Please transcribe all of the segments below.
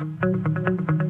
Oh,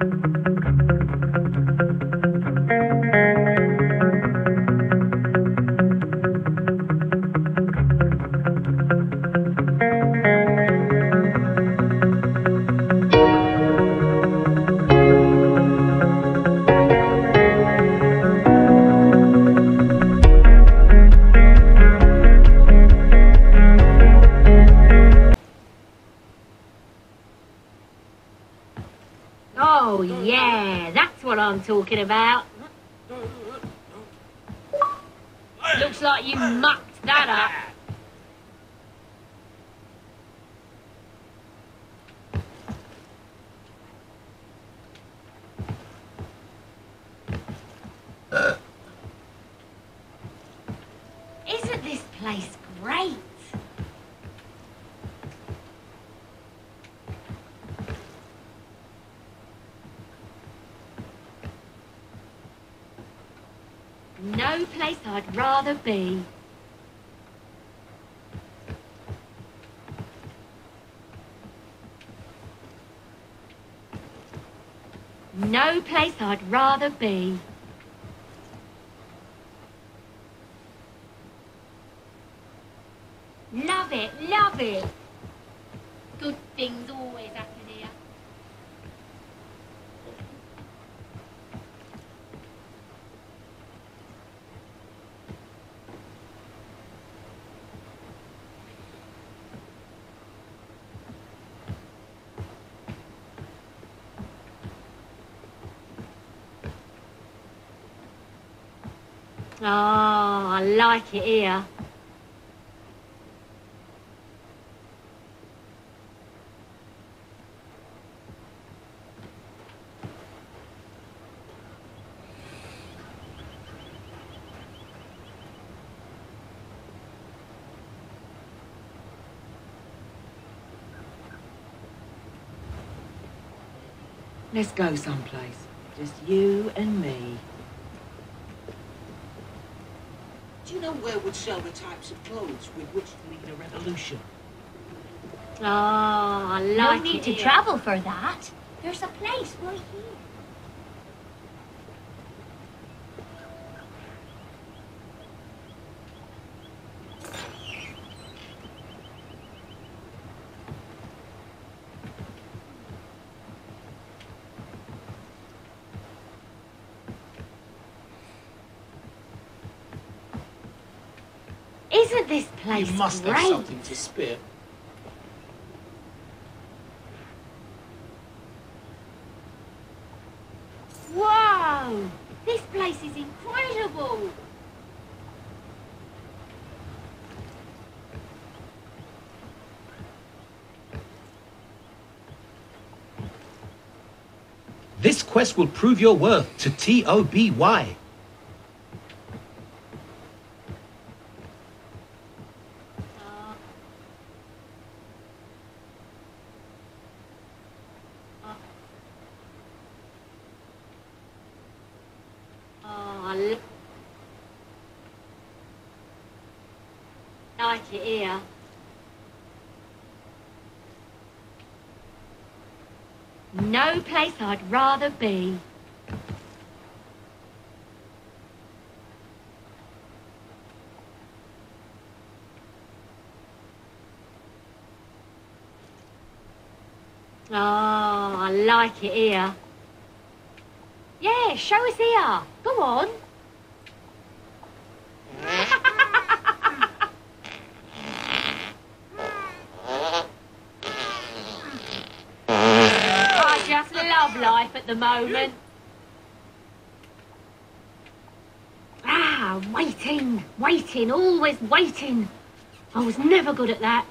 talking about. Looks like you mucked that up. Uh. Isn't this place great? No place I'd rather be. No place I'd rather be. Love it, love it. Good things always happen here. Oh, I like it here. Let's go someplace. Just you and me. Do you know where we'd sell the types of clothes with which to lead a revolution? Oh, I No like need it to here. travel for that. There's a place right here. Isn't this place you must great? have something to spare. Wow! This place is incredible! This quest will prove your worth to T-O-B-Y. Oh, I li- like it here. No place I'd rather be. Oh, I like it here. Yeah, show us here. Go on. I love life at the moment. Ah, waiting, waiting, always waiting. I was never good at that.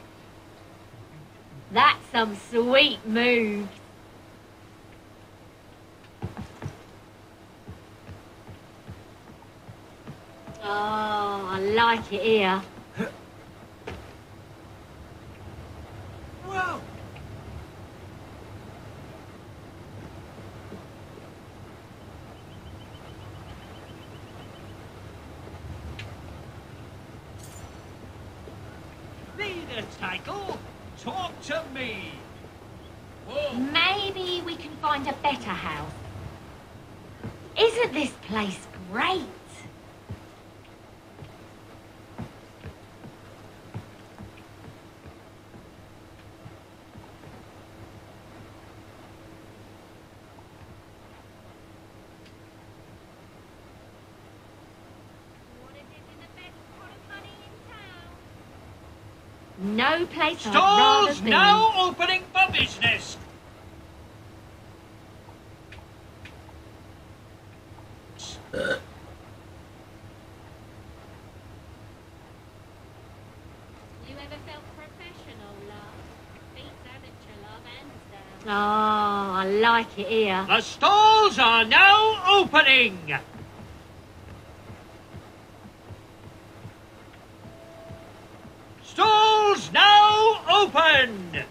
That's some sweet moves. Oh, I like it here. Wow! A tackle? Talk to me. Maybe we can find a better house. Isn't this place great? No place I'd rather Stalls be. now opening for business. You ever felt professional, love? Beats amateur love, hands down. Oh, I like it here. The stalls are now opening. Stalls now open.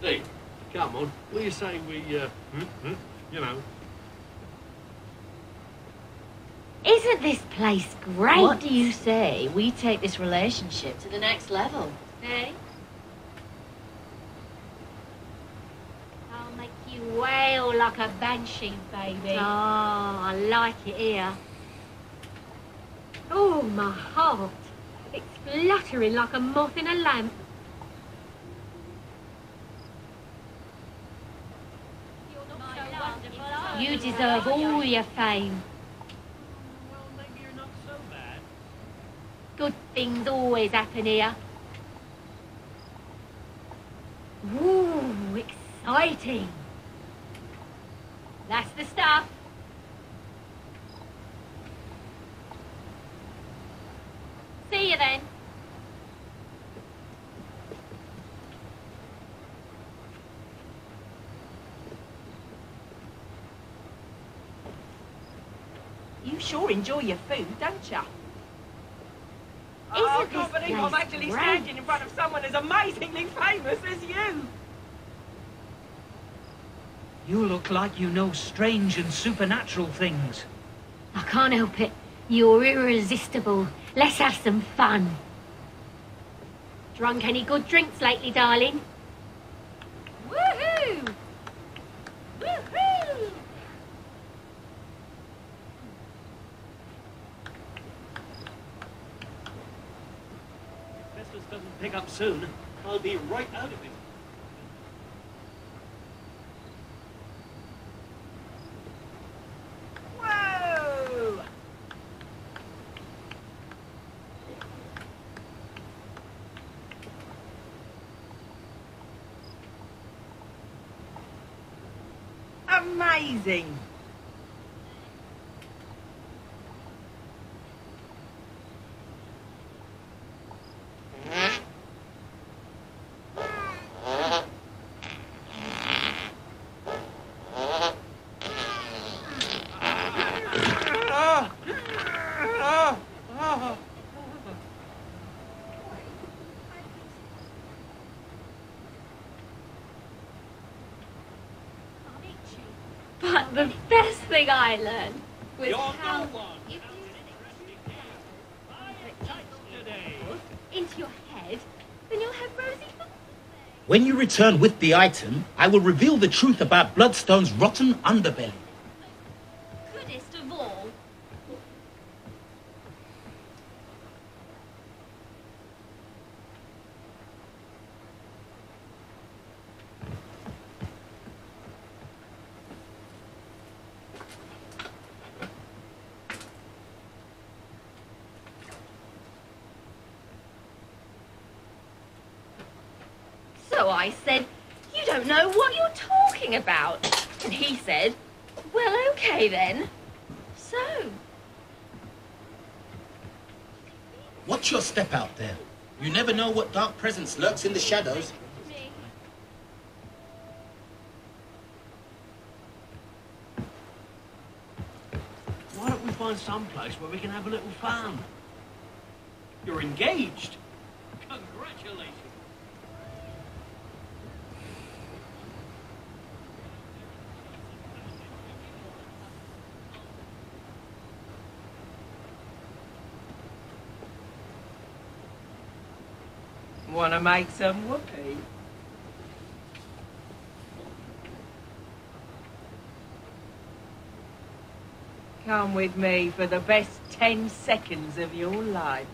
Hey, come on. What do you say we, uh, hmm, hmm, you know, Isn't this place great? What do you say we take this relationship to the next level? Hey? I'll make you wail like a banshee, baby. Oh, I like it here. Oh, my heart. It's fluttering like a moth in a lamp. You're so You deserve all your fame. Well, maybe you're not so bad. Good things always happen here. Ooh, exciting. That's the stuff. See you then. You sure enjoy your food, don't you? Isn't oh, I can't believe I'm actually great? standing in front of someone as amazingly famous as you. You look like you know strange and supernatural things. I can't help it. You're irresistible. Let's have some fun. Drunk any good drinks lately, darling? Woohoo! Woohoo! Festus doesn't pick up soon, I'll be right out of it. Whoa! Amazing! But the best thing I learned was You're how no one. Have an interesting day. Buy a title today. into your head, then you'll have rosy When you return with the item, I will reveal the truth about Bloodstone's rotten underbelly. Goodest of all. So I said, You don't know what you're talking about. And he said, Well, okay then. So, Watch your step out there. You never know what dark presence lurks in the shadows. Why don't we find some place where we can have a little fun? You're engaged. Congratulations. Want to make some whoopee? Come with me for the best ten seconds of your life.